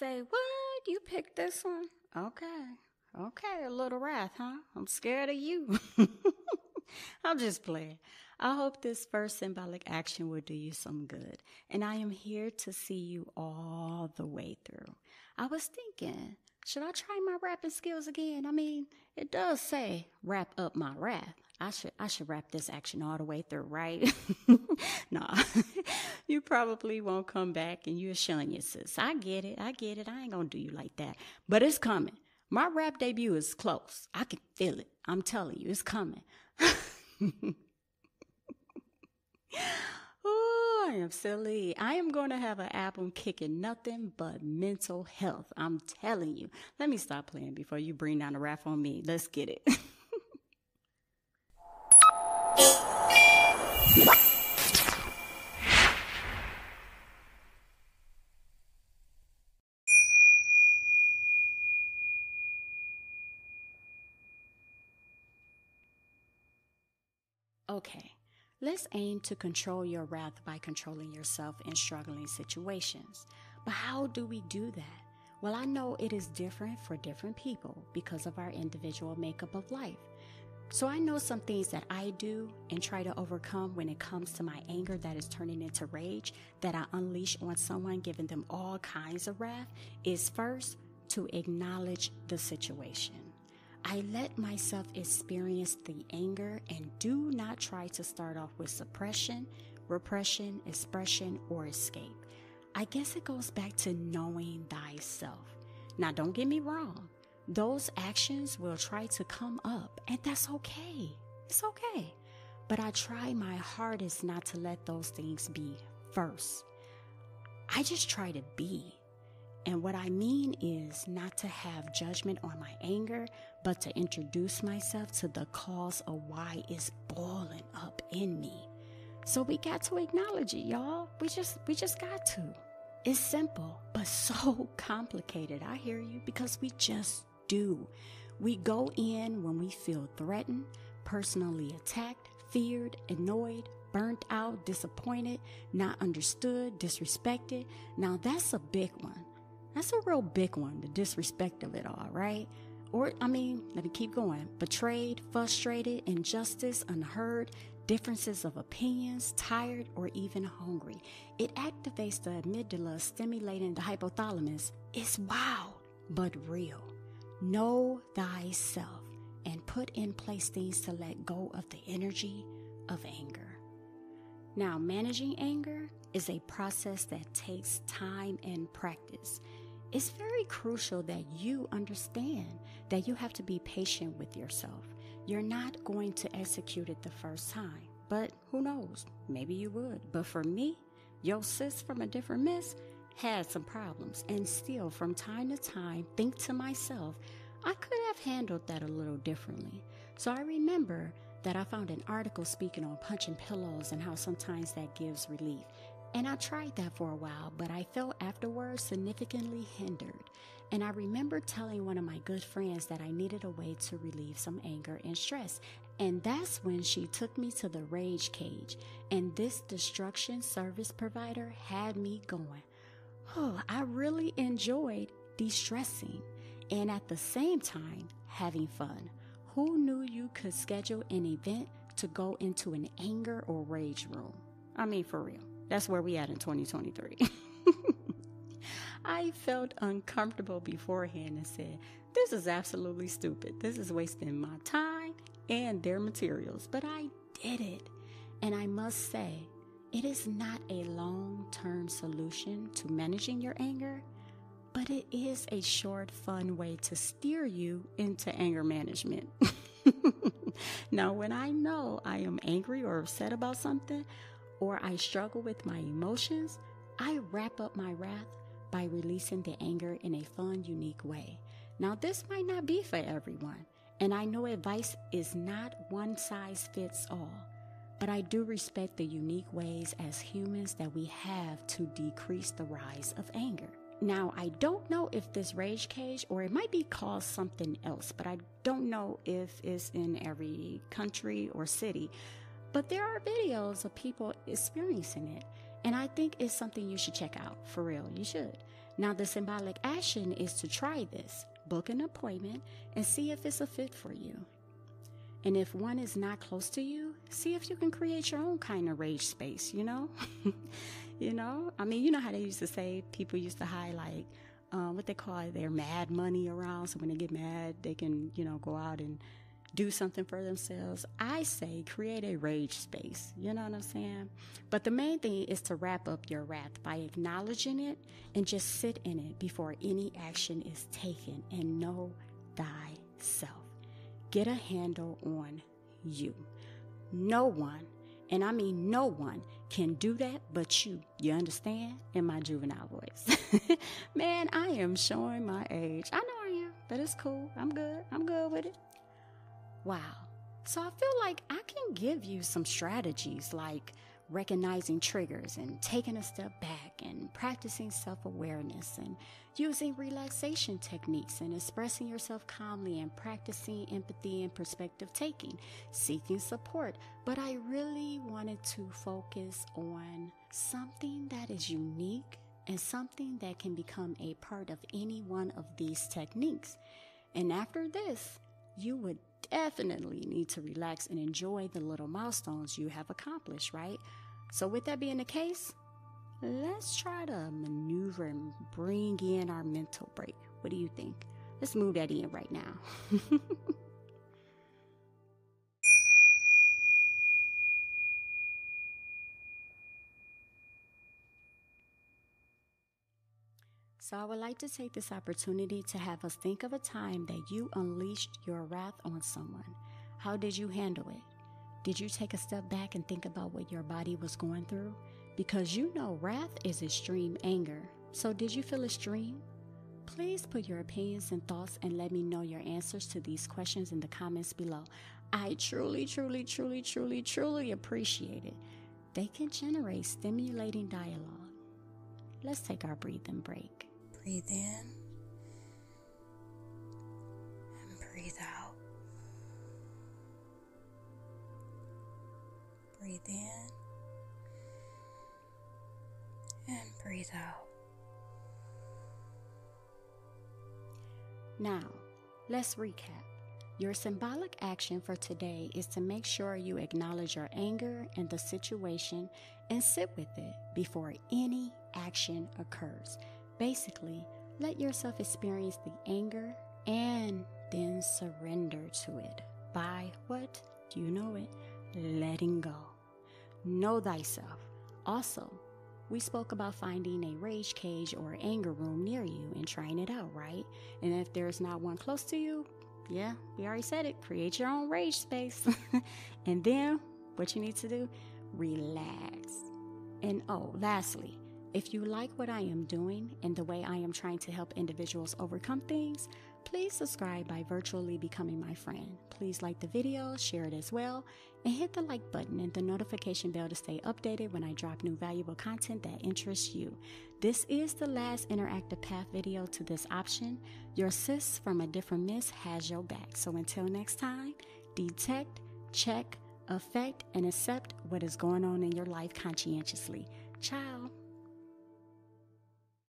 Say, what? You picked this one? Okay. Okay, a little wrath, huh? I'm scared of you. I'm just playing. I hope this first symbolic action will do you some good. And I am here to see you all the way through. I was thinking, should I try my rapping skills again? I mean, it does say wrap up my wrath. I should I should wrap this action all the way through, right? nah. you probably won't come back and you're shun your sis. I get it. I get it. I ain't gonna do you like that. But it's coming. My rap debut is close. I can feel it. I'm telling you, it's coming. oh, I am silly. I am going to have an album kicking nothing but mental health. I'm telling you. Let me stop playing before you bring down the rap on me. Let's get it. Okay, let's aim to control your wrath by controlling yourself in struggling situations. But how do we do that? Well, I know it is different for different people because of our individual makeup of life. So I know some things that I do and try to overcome when it comes to my anger that is turning into rage that I unleash on someone, giving them all kinds of wrath, is first to acknowledge the situation. I let myself experience the anger and do not try to start off with suppression, repression, expression, or escape. I guess it goes back to knowing thyself. Now, don't get me wrong, those actions will try to come up, and that's okay. It's okay. But I try my hardest not to let those things be first. I just try to be. And what I mean is not to have judgment on my anger, but to introduce myself to the cause of why it's boiling up in me. So we got to acknowledge it, y'all. We just we just got to. It's simple, but so complicated. I hear you because we just do. We go in when we feel threatened, personally attacked, feared, annoyed, burnt out, disappointed, not understood, disrespected. Now that's a big one. That's a real big one, the disrespect of it all, right? Or, I mean, let me keep going. Betrayed, frustrated, injustice, unheard, differences of opinions, tired, or even hungry. It activates the amygdala, stimulating the hypothalamus. It's wild, but real. Know thyself and put in place things to let go of the energy of anger. Now, managing anger is a process that takes time and practice. It's very crucial that you understand that you have to be patient with yourself. You're not going to execute it the first time, but who knows? Maybe you would. But for me, your sis from a different miss had some problems, and still, from time to time, think to myself, I could have handled that a little differently. So I remember that I found an article speaking on punching pillows and how sometimes that gives relief. And I tried that for a while, but I felt afterwards significantly hindered. And I remember telling one of my good friends that I needed a way to relieve some anger and stress. And that's when she took me to the rage cage. And this destruction service provider had me going. Oh, I really enjoyed de stressing and at the same time having fun. Who knew you could schedule an event to go into an anger or rage room? I mean, for real. That's where we at in 2023. I felt uncomfortable beforehand and said, This is absolutely stupid. This is wasting my time and their materials. But I did it. And I must say, it is not a long term solution to managing your anger, but it is a short, fun way to steer you into anger management. now, when I know I am angry or upset about something, or I struggle with my emotions, I wrap up my wrath by releasing the anger in a fun, unique way. Now, this might not be for everyone, and I know advice is not one size fits all, but I do respect the unique ways as humans that we have to decrease the rise of anger. Now, I don't know if this rage cage or it might be called something else, but I don't know if it's in every country or city. But there are videos of people experiencing it. And I think it's something you should check out. For real, you should. Now, the symbolic action is to try this, book an appointment, and see if it's a fit for you. And if one is not close to you, see if you can create your own kind of rage space, you know? you know? I mean, you know how they used to say people used to hide like uh, what they call their mad money around. So when they get mad, they can, you know, go out and do something for themselves. I say create a rage space. You know what I'm saying? But the main thing is to wrap up your wrath by acknowledging it and just sit in it before any action is taken and know thyself. Get a handle on you. No one, and I mean no one, can do that but you. You understand? In my juvenile voice. Man, I am showing my age. I know I am, but it's cool. I'm good. I'm good with it. Wow. So I feel like I can give you some strategies like recognizing triggers and taking a step back and practicing self awareness and using relaxation techniques and expressing yourself calmly and practicing empathy and perspective taking, seeking support. But I really wanted to focus on something that is unique and something that can become a part of any one of these techniques. And after this, you would definitely need to relax and enjoy the little milestones you have accomplished, right? So, with that being the case, let's try to maneuver and bring in our mental break. What do you think? Let's move that in right now. So, I would like to take this opportunity to have us think of a time that you unleashed your wrath on someone. How did you handle it? Did you take a step back and think about what your body was going through? Because you know wrath is extreme anger. So, did you feel extreme? Please put your opinions and thoughts and let me know your answers to these questions in the comments below. I truly, truly, truly, truly, truly appreciate it. They can generate stimulating dialogue. Let's take our breathing break. Breathe in and breathe out. Breathe in and breathe out. Now, let's recap. Your symbolic action for today is to make sure you acknowledge your anger and the situation and sit with it before any action occurs. Basically, let yourself experience the anger and then surrender to it by what? Do you know it? Letting go. Know thyself. Also, we spoke about finding a rage cage or anger room near you and trying it out, right? And if there's not one close to you, yeah, we already said it. Create your own rage space. and then what you need to do? Relax. And oh, lastly, if you like what I am doing and the way I am trying to help individuals overcome things, please subscribe by virtually becoming my friend. Please like the video, share it as well, and hit the like button and the notification bell to stay updated when I drop new valuable content that interests you. This is the last interactive path video to this option. Your sis from a different miss has your back. So until next time, detect, check, affect, and accept what is going on in your life conscientiously. Ciao.